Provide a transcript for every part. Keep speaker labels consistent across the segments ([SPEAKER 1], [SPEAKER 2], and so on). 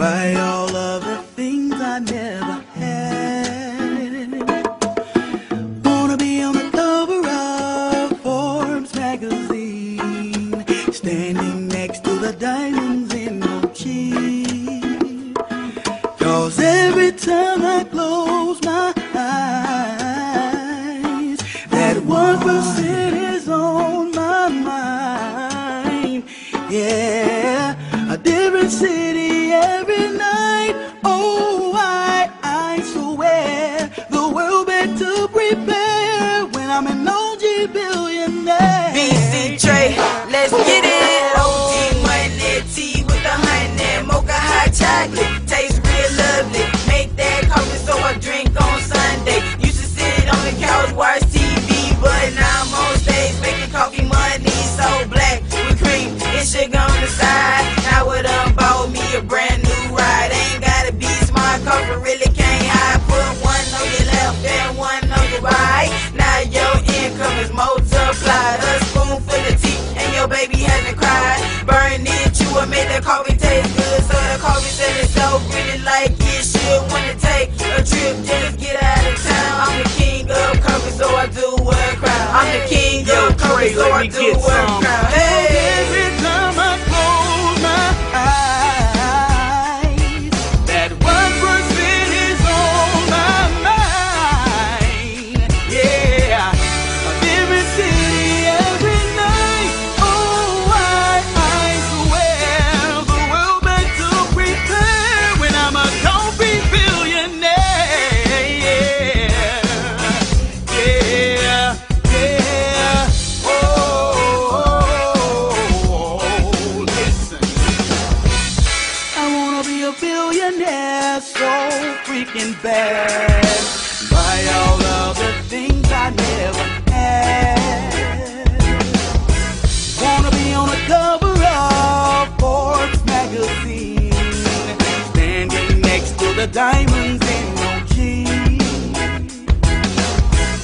[SPEAKER 1] buy all of the things I never had. Wanna be on the cover of Forbes magazine, standing next to the diamonds in Mochi. Cause every time I close my eyes, that one percent I'm an OG billionaire.
[SPEAKER 2] BC Trey, let's get it. OG money, tea with the honey, mocha hot chocolate, tastes baby hasn't cried. Burn it, you will make the coffee taste good. So the coffee selling so pretty like it should. Wanna take a trip, just get out of town. I'm the king of coffee, so I do what crowd. I'm the king
[SPEAKER 3] Yo,
[SPEAKER 2] of coffee, so
[SPEAKER 3] let
[SPEAKER 2] I
[SPEAKER 3] me
[SPEAKER 2] do
[SPEAKER 3] get
[SPEAKER 2] what
[SPEAKER 3] some.
[SPEAKER 2] crowd.
[SPEAKER 1] So freaking bad. Buy all of the things I never had. Wanna be on the cover of Forbes magazine, standing next to the diamonds in OG.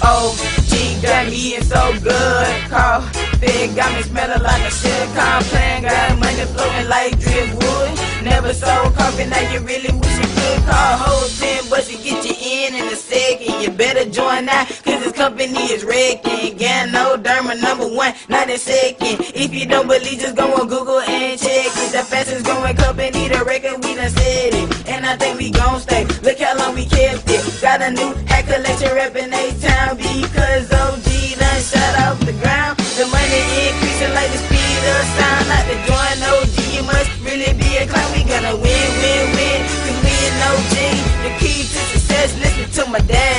[SPEAKER 2] OG got me in so good. Coffee got me smelling like a sugar complain. Got money flowing like driftwood. Never sold coffee, now you really wish you could call whole 10 bucks to get you in in a second. You better join now, cause this company is wrecking. Ganoderma number one, not a second. If you don't believe, just go on Google and check it. The fastest growing company, the record we done set it. And I think we gon' stay. Look how long we kept it. Got a new hat collection reppin' A-Town because OG done shut off the ground. The money increasing like the speed of sound. like to join OG, you must really be a clown. We gonna win. Listen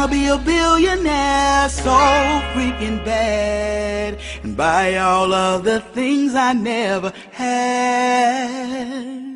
[SPEAKER 1] wanna be a billionaire so freaking bad and buy all of the things I never had.